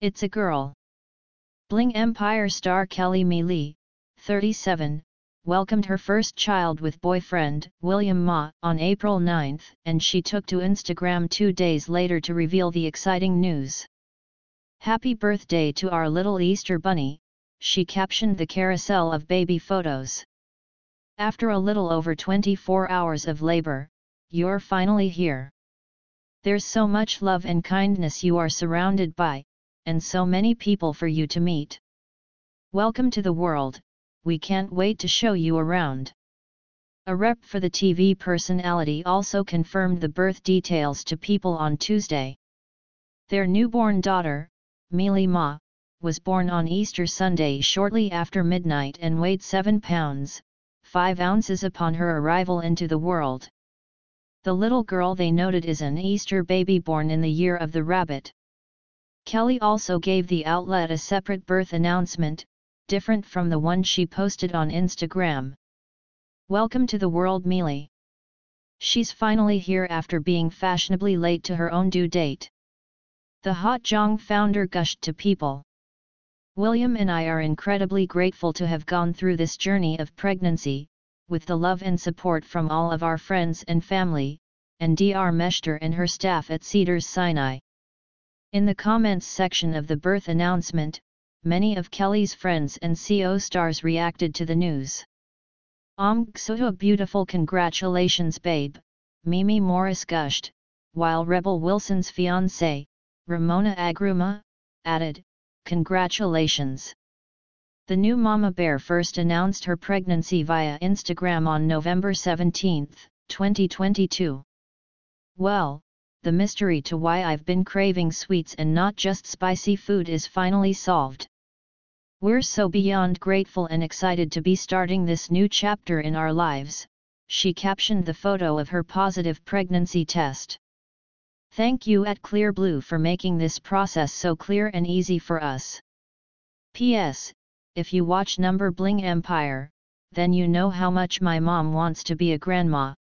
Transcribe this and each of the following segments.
It's a girl. Bling Empire star Kelly Mi Li, 37, welcomed her first child with boyfriend, William Ma, on April 9 and she took to Instagram two days later to reveal the exciting news. Happy birthday to our little Easter bunny, she captioned the carousel of baby photos. After a little over 24 hours of labor, you're finally here. There's so much love and kindness you are surrounded by, and so many people for you to meet. Welcome to the world, we can't wait to show you around. A rep for the TV personality also confirmed the birth details to people on Tuesday. Their newborn daughter, Mili Ma, was born on Easter Sunday shortly after midnight and weighed 7 pounds, 5 ounces upon her arrival into the world. The little girl they noted is an Easter baby born in the year of the rabbit. Kelly also gave the outlet a separate birth announcement, different from the one she posted on Instagram. Welcome to the world Mili. She's finally here after being fashionably late to her own due date. The Hot Jiang founder gushed to people. William and I are incredibly grateful to have gone through this journey of pregnancy, with the love and support from all of our friends and family, and Dr. Meschter and her staff at Cedars Sinai. In the comments section of the birth announcement, many of Kelly's friends and CO stars reacted to the news. Om Gsuha beautiful congratulations babe, Mimi Morris gushed, while Rebel Wilson's fiancée, Ramona Agruma, added, congratulations. The new mama bear first announced her pregnancy via Instagram on November 17, 2022. Well, the mystery to why I've been craving sweets and not just spicy food is finally solved. We're so beyond grateful and excited to be starting this new chapter in our lives, she captioned the photo of her positive pregnancy test. Thank you at Clearblue for making this process so clear and easy for us. P.S. If you watch Number Bling Empire, then you know how much my mom wants to be a grandma.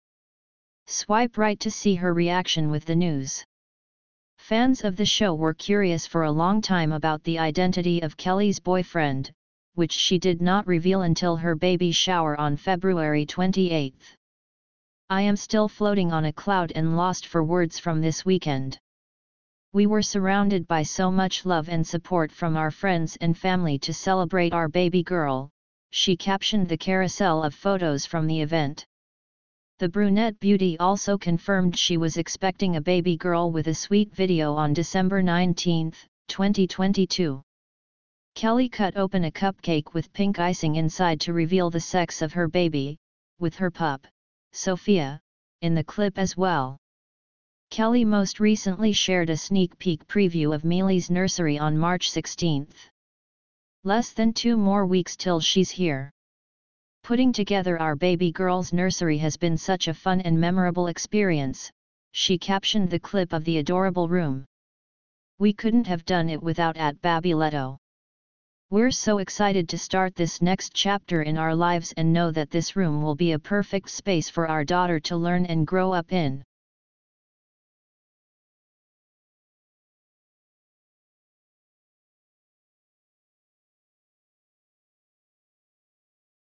Swipe right to see her reaction with the news. Fans of the show were curious for a long time about the identity of Kelly's boyfriend, which she did not reveal until her baby shower on February 28. I am still floating on a cloud and lost for words from this weekend. We were surrounded by so much love and support from our friends and family to celebrate our baby girl, she captioned the carousel of photos from the event. The brunette beauty also confirmed she was expecting a baby girl with a sweet video on December 19, 2022. Kelly cut open a cupcake with pink icing inside to reveal the sex of her baby, with her pup, Sophia, in the clip as well. Kelly most recently shared a sneak peek preview of Mili's nursery on March 16. Less than two more weeks till she's here. Putting together our baby girl's nursery has been such a fun and memorable experience, she captioned the clip of the adorable room. We couldn't have done it without at Babyletto. We're so excited to start this next chapter in our lives and know that this room will be a perfect space for our daughter to learn and grow up in.